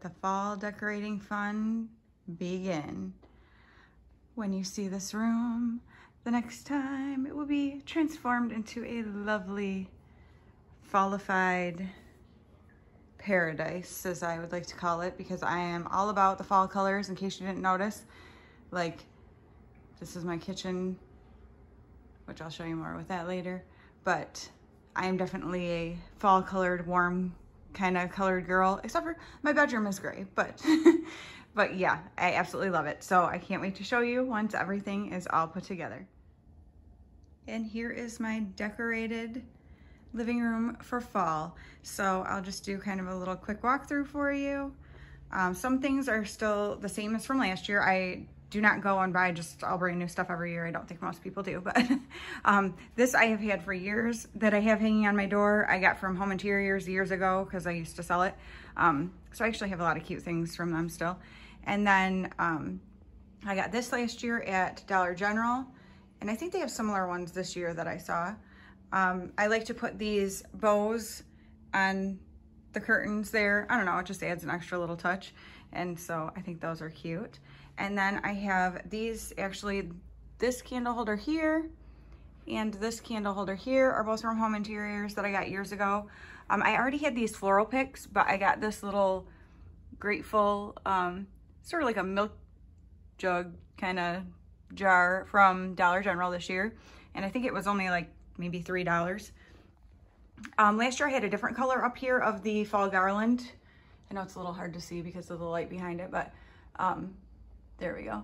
the fall decorating fun begin. When you see this room the next time, it will be transformed into a lovely fallified paradise, as I would like to call it, because I am all about the fall colors, in case you didn't notice. Like, this is my kitchen, which I'll show you more with that later. But I am definitely a fall colored, warm kind of colored girl, except for my bedroom is gray, but, but yeah, I absolutely love it. So I can't wait to show you once everything is all put together. And here is my decorated living room for fall. So I'll just do kind of a little quick walkthrough for you. Um, some things are still the same as from last year. I do not go and buy just all brand new stuff every year. I don't think most people do, but um, this I have had for years that I have hanging on my door. I got from Home Interiors years ago because I used to sell it. Um, so I actually have a lot of cute things from them still. And then um, I got this last year at Dollar General. And I think they have similar ones this year that I saw. Um, I like to put these bows on the curtains there. I don't know, it just adds an extra little touch. And so I think those are cute. And then I have these actually, this candle holder here and this candle holder here are both from Home Interiors that I got years ago. Um, I already had these floral picks, but I got this little grateful, um, sort of like a milk jug kind of jar from Dollar General this year. And I think it was only like maybe $3. Um, last year I had a different color up here of the fall garland. I know it's a little hard to see because of the light behind it, but um, there we go.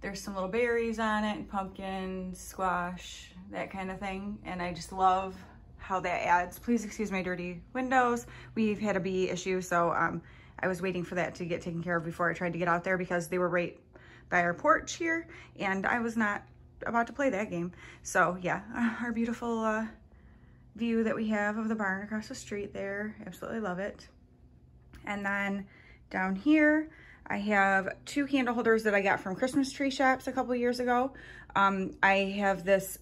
There's some little berries on it, pumpkin, squash, that kind of thing. And I just love how that adds. Please excuse my dirty windows. We've had a bee issue, so um, I was waiting for that to get taken care of before I tried to get out there because they were right by our porch here, and I was not about to play that game. So yeah, our beautiful uh, view that we have of the barn across the street there. Absolutely love it. And then down here, I have two candle holders that I got from Christmas tree shops a couple years ago. Um, I have this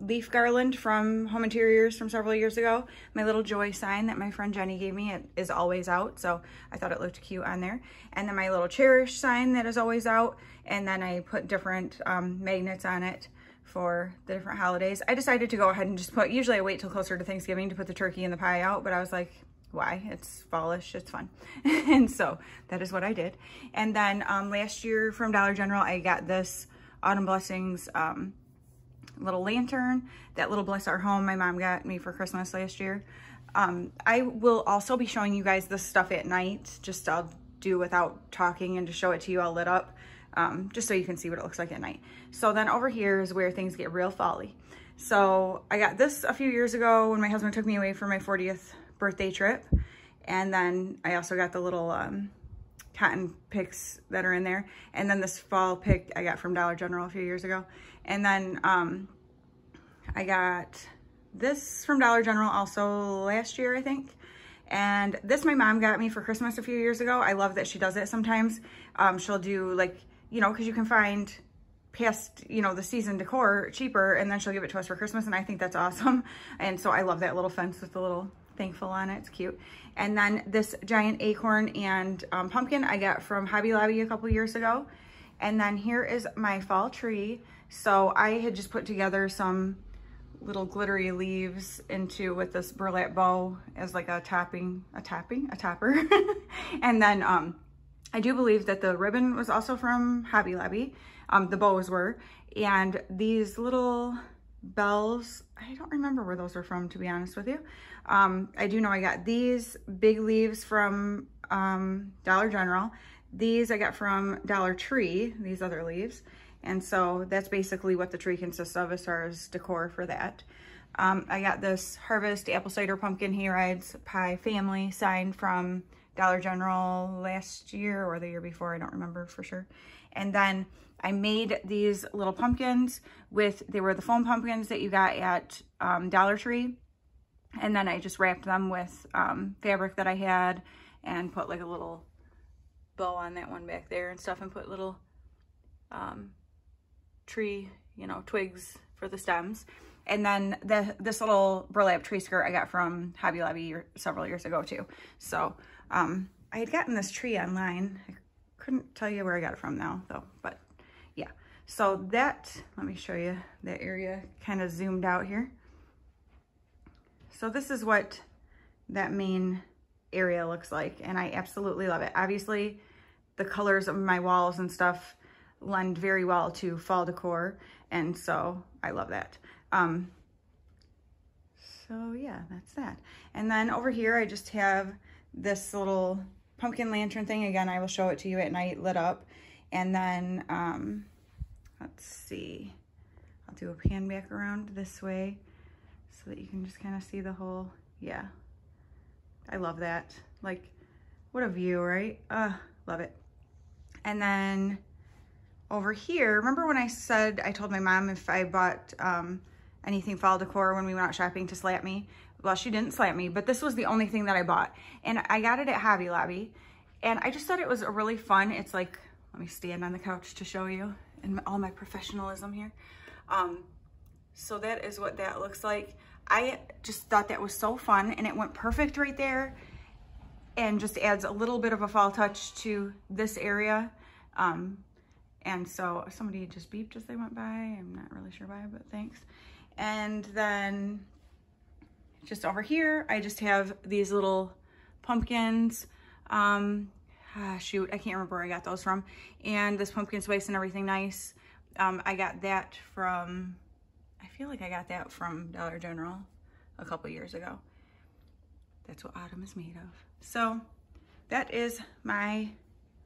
leaf garland from Home Interiors from several years ago. My little joy sign that my friend Jenny gave me it is always out, so I thought it looked cute on there. And then my little cherish sign that is always out, and then I put different um, magnets on it for the different holidays. I decided to go ahead and just put, usually I wait till closer to Thanksgiving to put the turkey and the pie out, but I was like, why? It's fallish, it's fun. and so that is what I did. And then um, last year from Dollar General, I got this Autumn Blessings um, little lantern, that little Bless Our Home my mom got me for Christmas last year. Um, I will also be showing you guys this stuff at night, just I'll do without talking and to show it to you all lit up, um, just so you can see what it looks like at night. So then over here is where things get real folly. So I got this a few years ago when my husband took me away for my 40th birthday trip. And then I also got the little um, cotton picks that are in there. And then this fall pick I got from Dollar General a few years ago. And then um, I got this from Dollar General also last year, I think. And this my mom got me for Christmas a few years ago. I love that she does it sometimes. Um, she'll do like, you know, because you can find past, you know, the season decor cheaper and then she'll give it to us for Christmas and I think that's awesome. And so I love that little fence with the little thankful on it. It's cute. And then this giant acorn and um, pumpkin I got from Hobby Lobby a couple years ago. And then here is my fall tree. So I had just put together some little glittery leaves into with this burlap bow as like a topping, a topping, a topper. and then um, I do believe that the ribbon was also from Hobby Lobby. Um, the bows were. And these little bells. I don't remember where those were from, to be honest with you. Um, I do know I got these big leaves from um, Dollar General. These I got from Dollar Tree, these other leaves. And so that's basically what the tree consists of as far as decor for that. Um, I got this Harvest Apple Cider Pumpkin Hayrides Pie Family sign from Dollar General last year or the year before, I don't remember for sure. And then I made these little pumpkins with, they were the foam pumpkins that you got at um, Dollar Tree. And then I just wrapped them with um, fabric that I had and put like a little bow on that one back there and stuff and put little um, tree, you know, twigs for the stems. And then the this little burlap tree skirt I got from Hobby Lobby several years ago too. So um, I had gotten this tree online. I couldn't tell you where I got it from now though, but. So that, let me show you that area kind of zoomed out here. So this is what that main area looks like and I absolutely love it. Obviously the colors of my walls and stuff lend very well to fall decor and so I love that. Um, so yeah, that's that. And then over here I just have this little pumpkin lantern thing. Again, I will show it to you at night lit up. And then, um, let's see, I'll do a pan back around this way so that you can just kind of see the whole, yeah. I love that. Like, what a view, right? Uh, love it. And then over here, remember when I said, I told my mom if I bought um, anything fall decor when we went out shopping to slap me? Well, she didn't slap me, but this was the only thing that I bought. And I got it at Hobby Lobby. And I just thought it was a really fun, it's like, let me stand on the couch to show you and all my professionalism here. Um, so that is what that looks like. I just thought that was so fun and it went perfect right there and just adds a little bit of a fall touch to this area. Um, and so somebody just beeped as they went by. I'm not really sure why, but thanks. And then just over here, I just have these little pumpkins. Um, ah, shoot, I can't remember where I got those from. And this pumpkin spice and everything nice. Um, I got that from, I feel like I got that from Dollar General a couple years ago. That's what autumn is made of. So that is my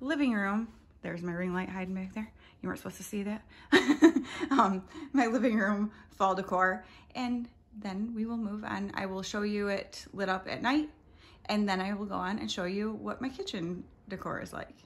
living room. There's my ring light hiding back there. You weren't supposed to see that. um, my living room fall decor. And then we will move on. I will show you it lit up at night. And then I will go on and show you what my kitchen decor is like.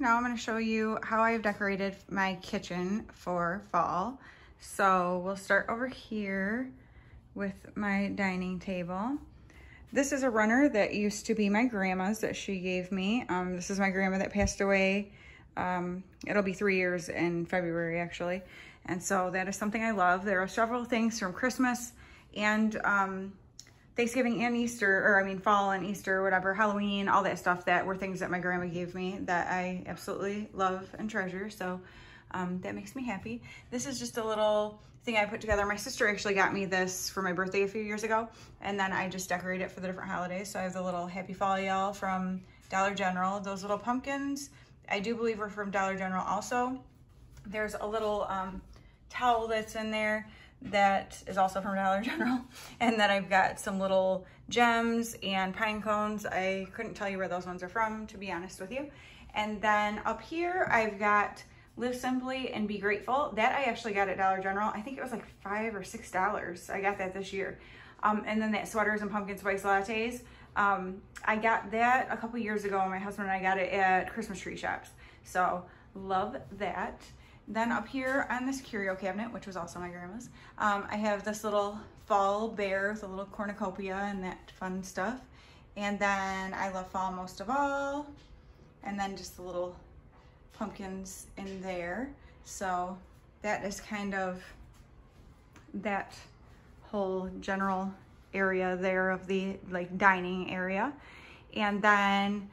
Now I'm going to show you how I've decorated my kitchen for fall. So we'll start over here with my dining table. This is a runner that used to be my grandma's that she gave me. Um, this is my grandma that passed away. Um, it'll be three years in February actually. And so that is something I love. There are several things from Christmas and um, Thanksgiving and Easter, or I mean fall and Easter, whatever, Halloween, all that stuff that were things that my grandma gave me that I absolutely love and treasure. So um, that makes me happy. This is just a little thing I put together. My sister actually got me this for my birthday a few years ago, and then I just decorate it for the different holidays. So I have the little Happy Fall Y'all from Dollar General. Those little pumpkins, I do believe are from Dollar General also. There's a little um, towel that's in there that is also from Dollar General. And then I've got some little gems and pine cones. I couldn't tell you where those ones are from, to be honest with you. And then up here, I've got Live Simply and Be Grateful. That I actually got at Dollar General. I think it was like five or six dollars. I got that this year. Um, and then that sweaters and pumpkin spice lattes. Um, I got that a couple years ago. My husband and I got it at Christmas tree shops. So love that. Then up here on this curio cabinet, which was also my grandma's, um, I have this little fall bear with a little cornucopia and that fun stuff. And then I love fall most of all. And then just the little pumpkins in there. So that is kind of that whole general area there of the like dining area. And then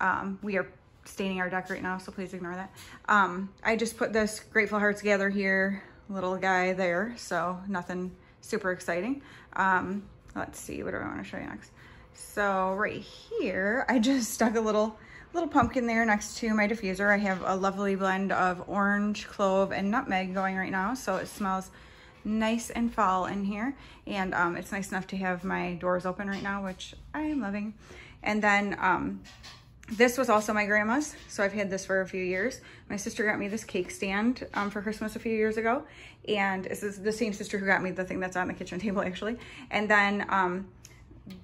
um, we are staining our deck right now, so please ignore that. Um, I just put this Grateful Hearts Gather here, little guy there, so nothing super exciting. Um, let's see, what do I want to show you next? So right here, I just stuck a little little pumpkin there next to my diffuser. I have a lovely blend of orange, clove, and nutmeg going right now, so it smells nice and fall in here. And um, it's nice enough to have my doors open right now, which I am loving. And then um, this was also my grandma's, so I've had this for a few years. My sister got me this cake stand um, for Christmas a few years ago, and this is the same sister who got me the thing that's on the kitchen table, actually. And then um,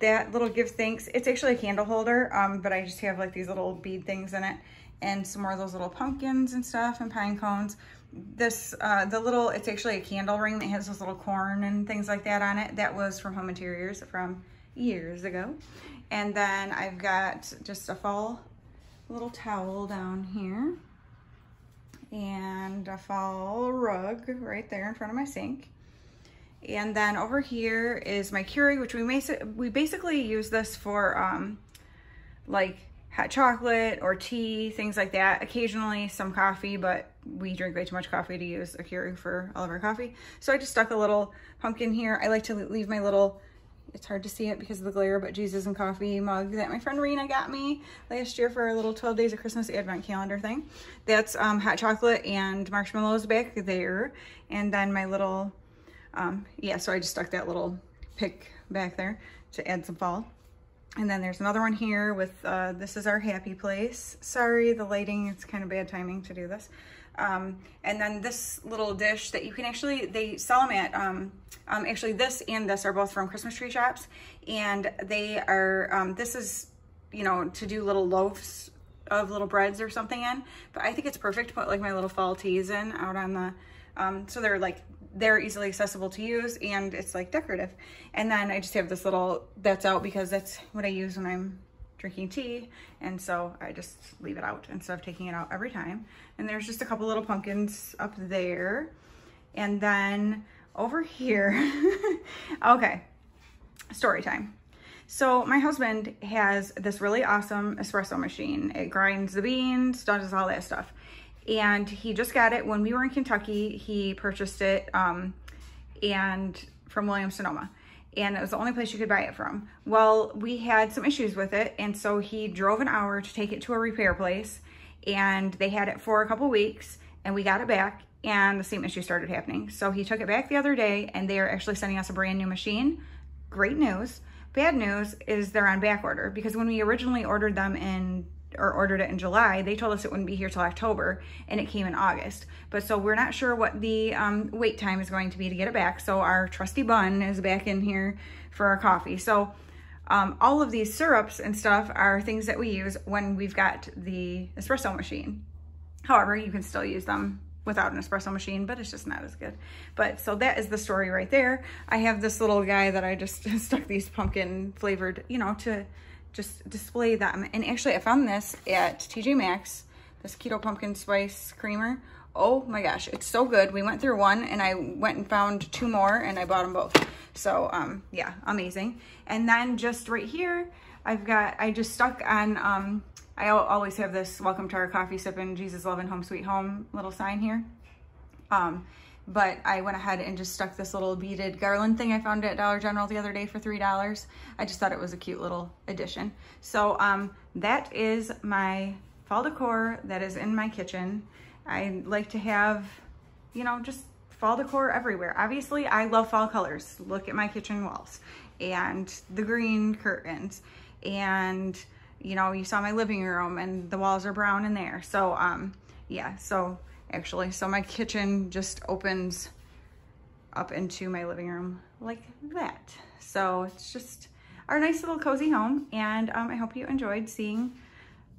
that little give thanks, it's actually a candle holder, um, but I just have like these little bead things in it and some more of those little pumpkins and stuff and pine cones. This, uh, the little, it's actually a candle ring that has those little corn and things like that on it. That was from Home Interiors from years ago. And then I've got just a fall little towel down here and a fall rug right there in front of my sink. And then over here is my Keurig, which we, we basically use this for um, like hot chocolate or tea, things like that. Occasionally some coffee, but we drink way too much coffee to use a Keurig for all of our coffee. So I just stuck a little pumpkin here. I like to leave my little, it's hard to see it because of the glare, but Jesus and coffee mug that my friend Rena got me last year for a little 12 days of Christmas advent calendar thing. That's um, hot chocolate and marshmallows back there. And then my little um, yeah, so I just stuck that little pick back there to add some fall. And then there's another one here with, uh, this is our happy place. Sorry, the lighting, it's kind of bad timing to do this. Um, and then this little dish that you can actually, they sell them at, um, um, actually this and this are both from Christmas tree shops. And they are, um, this is, you know, to do little loaves of little breads or something in. But I think it's perfect to put like my little fall teas in out on the, um, so they're like they're easily accessible to use and it's like decorative. And then I just have this little, that's out because that's what I use when I'm drinking tea. And so I just leave it out instead of taking it out every time. And there's just a couple little pumpkins up there. And then over here, okay, story time. So my husband has this really awesome espresso machine. It grinds the beans, does all that stuff and he just got it when we were in Kentucky. He purchased it um, and from Williams Sonoma and it was the only place you could buy it from. Well, we had some issues with it and so he drove an hour to take it to a repair place and they had it for a couple weeks and we got it back and the same issue started happening. So he took it back the other day and they are actually sending us a brand new machine. Great news. Bad news is they're on back order because when we originally ordered them in or ordered it in July, they told us it wouldn't be here till October and it came in August. But so we're not sure what the um, wait time is going to be to get it back. So our trusty Bunn is back in here for our coffee. So um, all of these syrups and stuff are things that we use when we've got the espresso machine. However, you can still use them without an espresso machine, but it's just not as good. But so that is the story right there. I have this little guy that I just stuck these pumpkin flavored, you know, to just display them. And actually I found this at TJ Maxx, this Keto Pumpkin Spice Creamer. Oh my gosh, it's so good. We went through one and I went and found two more and I bought them both. So um, yeah, amazing. And then just right here, I've got, I just stuck on, um, I always have this welcome to our coffee sipping Jesus loving home sweet home little sign here. Um, but I went ahead and just stuck this little beaded garland thing I found at Dollar General the other day for $3. I just thought it was a cute little addition. So um, that is my fall decor that is in my kitchen. I like to have, you know, just fall decor everywhere. Obviously, I love fall colors. Look at my kitchen walls and the green curtains and you know, you saw my living room and the walls are brown in there. So um, yeah, so actually. So my kitchen just opens up into my living room like that. So it's just our nice little cozy home. And um, I hope you enjoyed seeing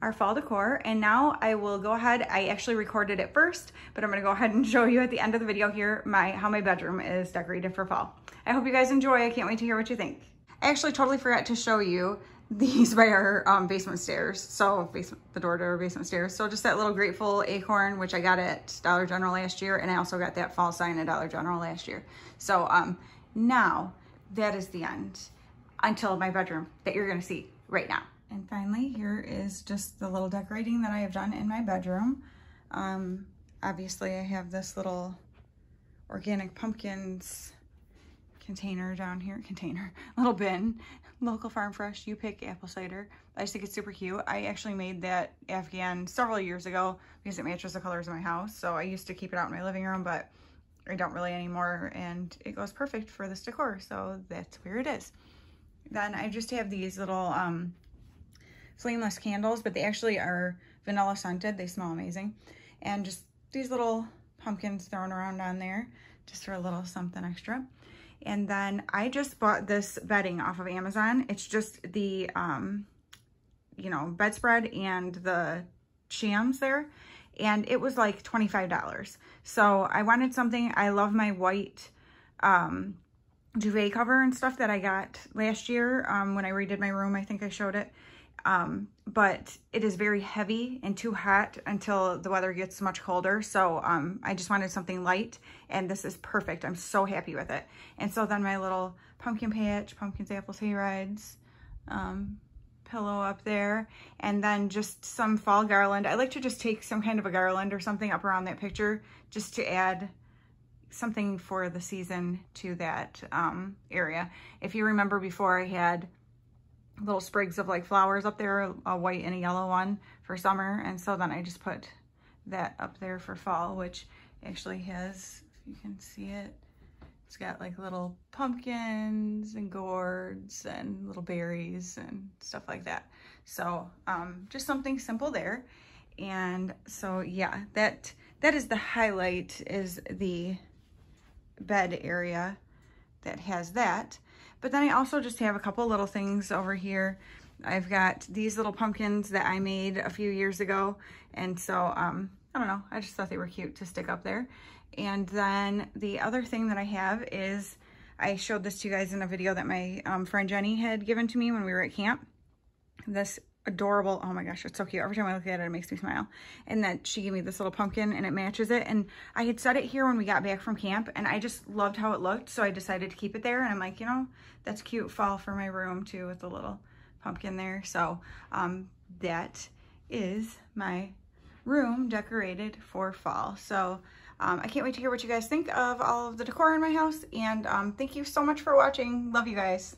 our fall decor. And now I will go ahead, I actually recorded it first, but I'm gonna go ahead and show you at the end of the video here my how my bedroom is decorated for fall. I hope you guys enjoy. I can't wait to hear what you think. I actually totally forgot to show you these by our um, basement stairs. So basement, the door to our basement stairs. So just that little grateful acorn, which I got at Dollar General last year. And I also got that fall sign at Dollar General last year. So um, now that is the end until my bedroom that you're gonna see right now. And finally, here is just the little decorating that I have done in my bedroom. Um, obviously, I have this little organic pumpkins container down here, container, little bin, local farm fresh, you pick apple cider. I just think it's super cute. I actually made that Afghan several years ago because it matches the colors of my house. So I used to keep it out in my living room, but I don't really anymore. And it goes perfect for this decor. So that's where it is. Then I just have these little um, flameless candles, but they actually are vanilla scented. They smell amazing. And just these little pumpkins thrown around on there just for a little something extra. And then I just bought this bedding off of Amazon. It's just the, um, you know, bedspread and the shams there. And it was like $25. So I wanted something, I love my white um, duvet cover and stuff that I got last year um, when I redid my room. I think I showed it. Um, but it is very heavy and too hot until the weather gets much colder. So um, I just wanted something light and this is perfect. I'm so happy with it. And so then my little pumpkin patch, pumpkins, apples, hay rides, um, pillow up there, and then just some fall garland. I like to just take some kind of a garland or something up around that picture just to add something for the season to that um, area. If you remember before I had little sprigs of like flowers up there, a white and a yellow one for summer. And so then I just put that up there for fall, which actually has, you can see it, it's got like little pumpkins and gourds and little berries and stuff like that. So um, just something simple there. And so yeah, that that is the highlight is the bed area that has that. But then I also just have a couple little things over here. I've got these little pumpkins that I made a few years ago. And so, um, I don't know, I just thought they were cute to stick up there. And then the other thing that I have is, I showed this to you guys in a video that my um, friend Jenny had given to me when we were at camp. This adorable. Oh my gosh, it's so cute. Every time I look at it, it makes me smile. And then she gave me this little pumpkin and it matches it. And I had set it here when we got back from camp and I just loved how it looked. So I decided to keep it there. And I'm like, you know, that's cute fall for my room too with the little pumpkin there. So um, that is my room decorated for fall. So um, I can't wait to hear what you guys think of all of the decor in my house. And um, thank you so much for watching. Love you guys.